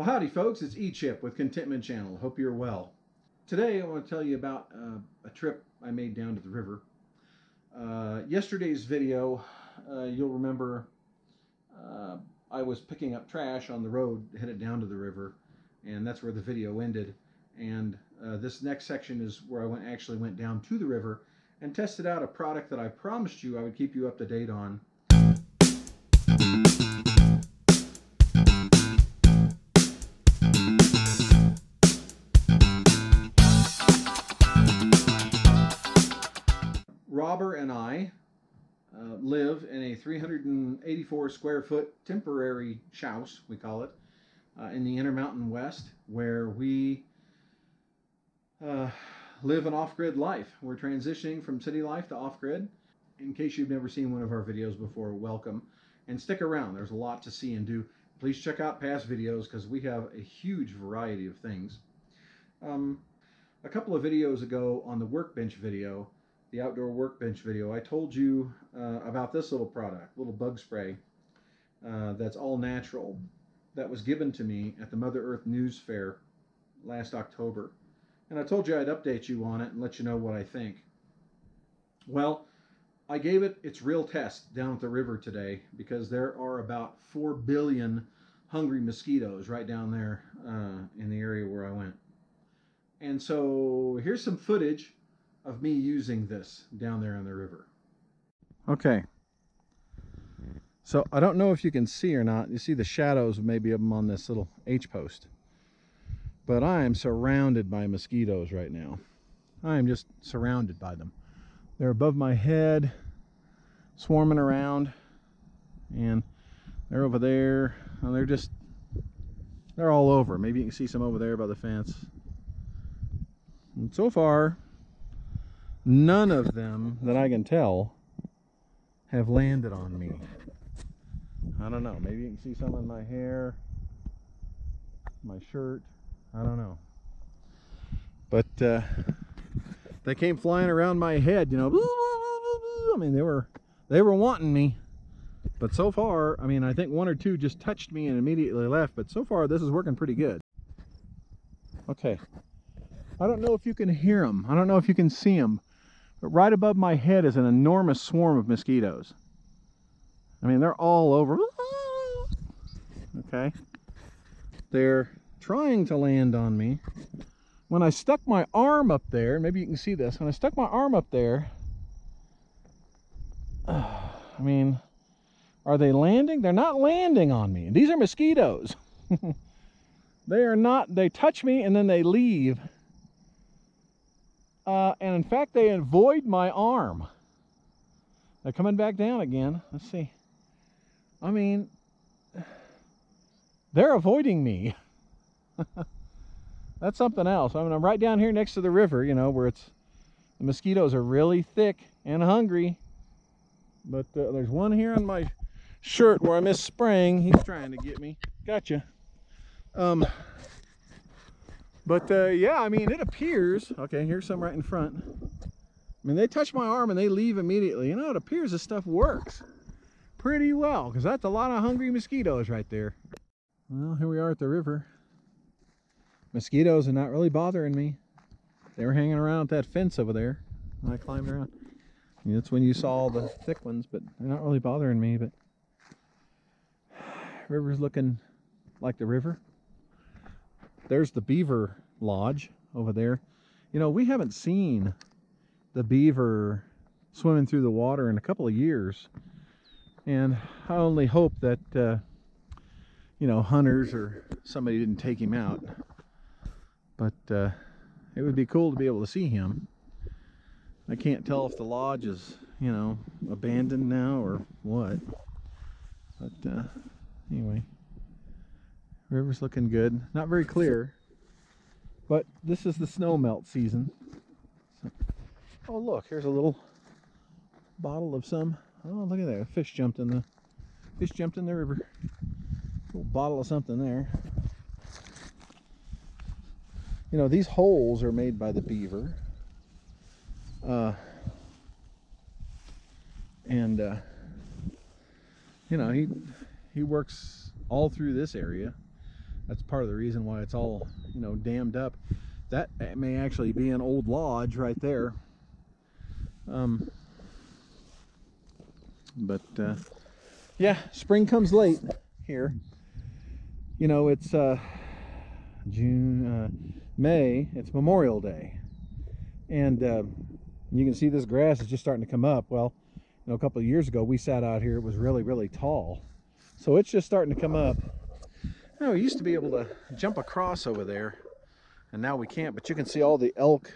Well, howdy, folks. It's E-Chip with Contentment Channel. Hope you're well. Today, I want to tell you about uh, a trip I made down to the river. Uh, yesterday's video, uh, you'll remember uh, I was picking up trash on the road headed down to the river, and that's where the video ended. And uh, this next section is where I went actually went down to the river and tested out a product that I promised you I would keep you up to date on. Live in a 384 square foot temporary house, we call it, uh, in the Intermountain West, where we uh, live an off grid life. We're transitioning from city life to off grid. In case you've never seen one of our videos before, welcome and stick around. There's a lot to see and do. Please check out past videos because we have a huge variety of things. Um, a couple of videos ago on the workbench video, the outdoor workbench video, I told you uh, about this little product, little bug spray uh, that's all natural that was given to me at the Mother Earth News Fair last October. And I told you I'd update you on it and let you know what I think. Well, I gave it its real test down at the river today because there are about 4 billion hungry mosquitoes right down there uh, in the area where I went. And so here's some footage of me using this down there in the river. Okay. So I don't know if you can see or not. You see the shadows maybe of them on this little H post. But I am surrounded by mosquitoes right now. I am just surrounded by them. They're above my head, swarming around. And they're over there. And they're just, they're all over. Maybe you can see some over there by the fence. And so far, none of them that I can tell have landed on me. I don't know. Maybe you can see some in my hair, my shirt. I don't know. But uh, they came flying around my head, you know. I mean, they were they were wanting me. But so far, I mean, I think one or two just touched me and immediately left. But so far, this is working pretty good. Okay. I don't know if you can hear them. I don't know if you can see them. But right above my head is an enormous swarm of mosquitoes. I mean, they're all over. Okay. They're trying to land on me. When I stuck my arm up there, maybe you can see this, when I stuck my arm up there, I mean, are they landing? They're not landing on me. These are mosquitoes. they are not, they touch me and then they leave. Uh, and in fact, they avoid my arm. They're coming back down again. Let's see. I mean, they're avoiding me. That's something else. I mean, I'm right down here next to the river, you know, where it's the mosquitoes are really thick and hungry. But uh, there's one here on my shirt where I missed spraying. He's trying to get me. Gotcha. Um, but uh, yeah, I mean, it appears. Okay, here's some right in front. I mean, they touch my arm and they leave immediately. You know, it appears this stuff works pretty well because that's a lot of hungry mosquitoes right there. Well, here we are at the river mosquitoes are not really bothering me. They were hanging around that fence over there. I climbed around. I mean, that's when you saw all the thick ones, but they're not really bothering me. But river's looking like the river. There's the beaver lodge over there. You know, we haven't seen the beaver swimming through the water in a couple of years. And I only hope that, uh, you know, hunters or somebody didn't take him out but uh, it would be cool to be able to see him. I can't tell if the lodge is, you know, abandoned now or what. But uh, anyway, river's looking good. Not very clear, but this is the snow melt season. So, oh look, here's a little bottle of some. Oh look at that, a fish jumped in the fish jumped in the river. A little bottle of something there you know these holes are made by the beaver uh, and uh, you know he he works all through this area That's part of the reason why it's all, you know, dammed up. That may actually be an old lodge right there. Um, but uh, yeah, spring comes late here. You know, it's uh, June, uh, May, it's Memorial Day. And uh, you can see this grass is just starting to come up. Well, you know, a couple of years ago, we sat out here, it was really, really tall. So it's just starting to come up. Oh, we used to be able to jump across over there, and now we can't, but you can see all the elk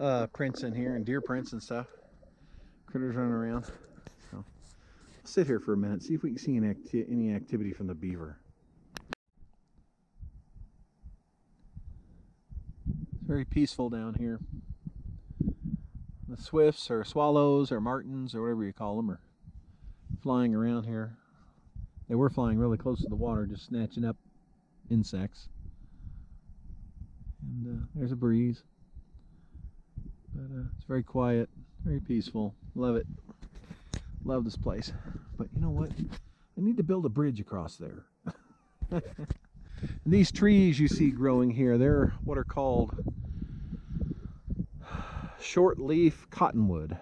uh, prints in here and deer prints and stuff. Critters running around. So, sit here for a minute, see if we can see any, acti any activity from the beaver. It's very peaceful down here. The swifts or swallows or martins or whatever you call them are flying around here. They were flying really close to the water, just snatching up insects. And uh, there's a breeze. But uh, it's very quiet, very peaceful. Love it. Love this place. But you know what? I need to build a bridge across there. these trees you see growing here, they're what are called short leaf cottonwood.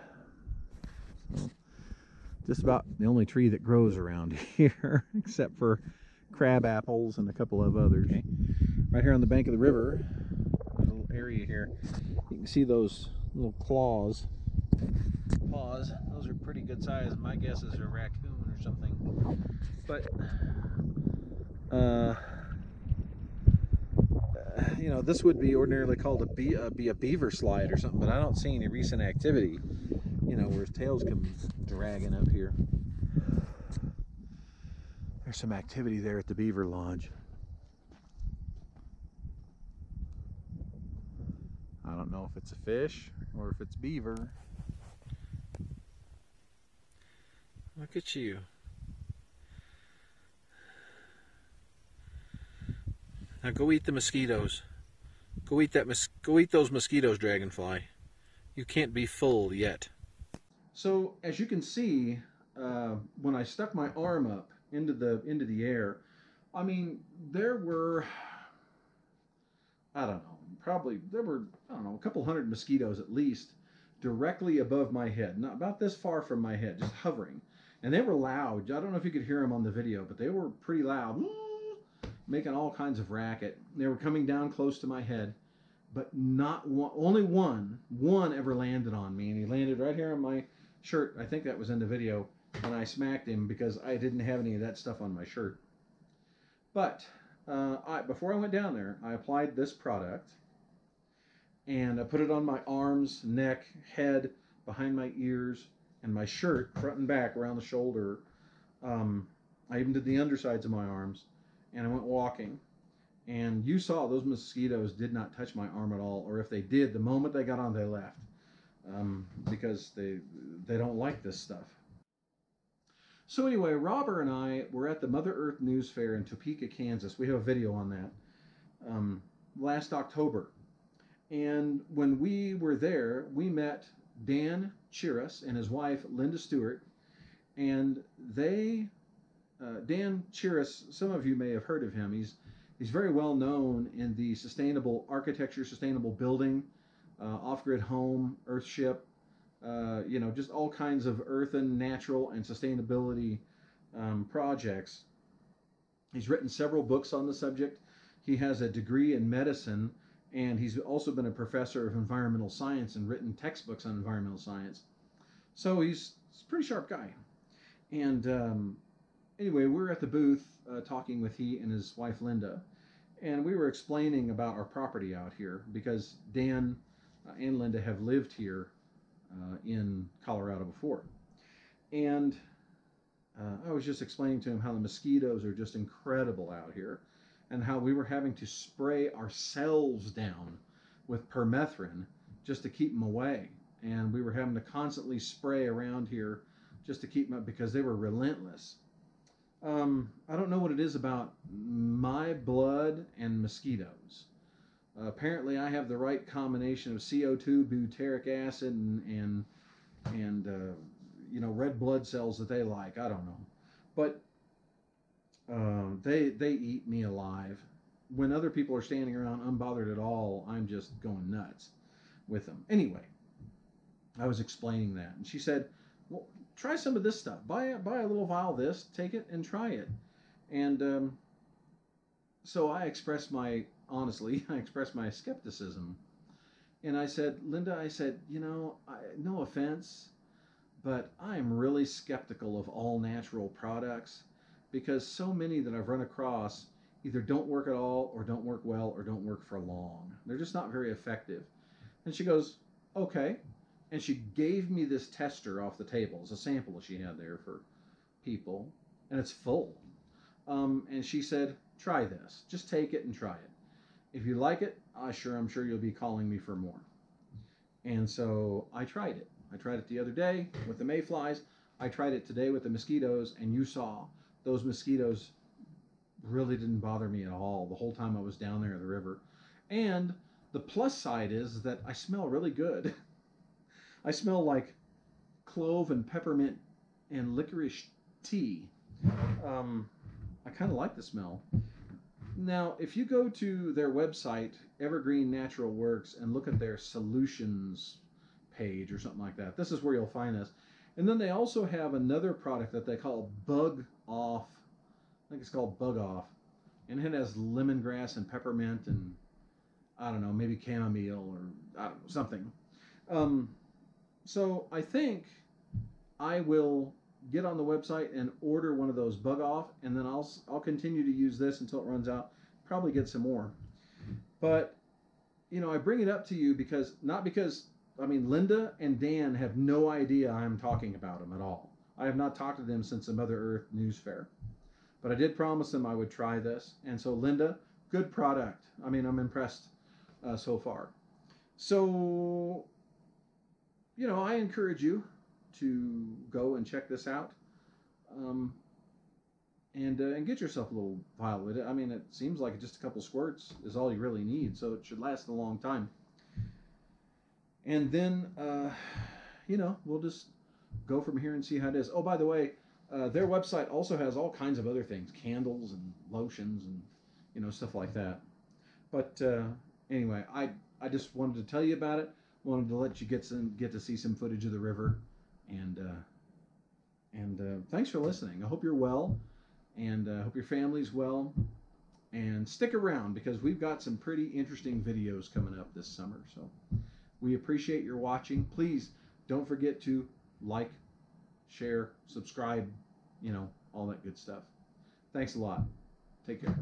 Just about the only tree that grows around here, except for crab apples and a couple of others. Okay. Right here on the bank of the river, a little area here, you can see those little claws, paws. Those are pretty good size. My guess is a raccoon or something. But, uh, you know, this would be ordinarily called a, be uh, be a beaver slide or something, but I don't see any recent activity you know, where his tail's come dragging up here. There's some activity there at the Beaver Lodge. I don't know if it's a fish or if it's beaver. Look at you. Now go eat the mosquitoes. Go eat that mos go eat those mosquitoes, dragonfly. You can't be full yet. So as you can see, uh, when I stuck my arm up into the into the air, I mean there were I don't know probably there were I don't know a couple hundred mosquitoes at least directly above my head, not about this far from my head, just hovering, and they were loud. I don't know if you could hear them on the video, but they were pretty loud, making all kinds of racket. They were coming down close to my head but not one, only one, one ever landed on me, and he landed right here on my shirt. I think that was in the video. And I smacked him because I didn't have any of that stuff on my shirt. But uh, I, before I went down there, I applied this product and I put it on my arms, neck, head, behind my ears, and my shirt, front and back, around the shoulder. Um, I even did the undersides of my arms, and I went walking. And you saw those mosquitoes did not touch my arm at all, or if they did, the moment they got on, they left um, because they they don't like this stuff. So anyway, Robert and I were at the Mother Earth News Fair in Topeka, Kansas. We have a video on that um, last October. And when we were there, we met Dan Chiras and his wife Linda Stewart, and they uh, Dan Chiras. Some of you may have heard of him. He's he's very well known in the sustainable architecture, sustainable building uh, off-grid home, Earthship, uh, you know, just all kinds of earthen, natural and sustainability um, projects. He's written several books on the subject. He has a degree in medicine, and he's also been a professor of environmental science and written textbooks on environmental science. So he's, he's a pretty sharp guy. And um, anyway, we are at the booth uh, talking with he and his wife Linda, and we were explaining about our property out here because Dan and Linda have lived here uh, in Colorado before. And uh, I was just explaining to him how the mosquitoes are just incredible out here and how we were having to spray ourselves down with permethrin just to keep them away. And we were having to constantly spray around here just to keep them up because they were relentless. Um, I don't know what it is about my blood and mosquitoes. Uh, apparently, I have the right combination of CO2, butyric acid, and and, and uh, you know red blood cells that they like. I don't know, but um, they they eat me alive. When other people are standing around unbothered at all, I'm just going nuts with them. Anyway, I was explaining that, and she said, "Well, try some of this stuff. Buy a, buy a little vial of this, take it and try it." And um, so I expressed my honestly, I expressed my skepticism, and I said, "Linda, I said, you know, I, no offense, but I'm really skeptical of all natural products." because so many that I've run across either don't work at all or don't work well or don't work for long. They're just not very effective. And she goes, okay. And she gave me this tester off the table. It's a sample she had there for people, and it's full. Um, and she said, try this. Just take it and try it. If you like it, I sure I'm sure you'll be calling me for more. And so I tried it. I tried it the other day with the mayflies. I tried it today with the mosquitoes, and you saw those mosquitoes really didn't bother me at all the whole time I was down there in the river. And the plus side is that I smell really good. I smell like clove and peppermint and licorice tea. Um, I kind of like the smell. Now, if you go to their website, Evergreen Natural Works, and look at their solutions page or something like that, this is where you'll find this. And then they also have another product that they call Bug Off. I think it's called Bug Off. And it has lemongrass and peppermint and I don't know, maybe chamomile or I don't know, something. Um, so I think I will get on the website and order one of those bug off, and then I'll I'll continue to use this until it runs out. Probably get some more, but you know I bring it up to you because not because I mean Linda and Dan have no idea I'm talking about them at all. I have not talked to them since the Mother Earth News Fair, but I did promise them I would try this, and so Linda, good product. I mean I'm impressed uh, so far. So you know I encourage you to go and check this out. Um, and, uh, and get yourself a little vial. It, I mean, it seems like just a couple squirts is all you really need, so it should last a long time. And then, uh, you know, we'll just go from here and see how it is. Oh, by the way, uh, their website also has all kinds of other things, candles and lotions and you know stuff like that. But uh, anyway, I I just wanted to tell you about it. Wanted to let you get some get to see some footage of the river and uh, and uh, thanks for listening. I hope you're well, and I uh, hope your family's well. And stick around because we've got some pretty interesting videos coming up this summer. So we appreciate your watching. Please don't forget to like, share, subscribe, you know, all that good stuff. Thanks a lot. Take care.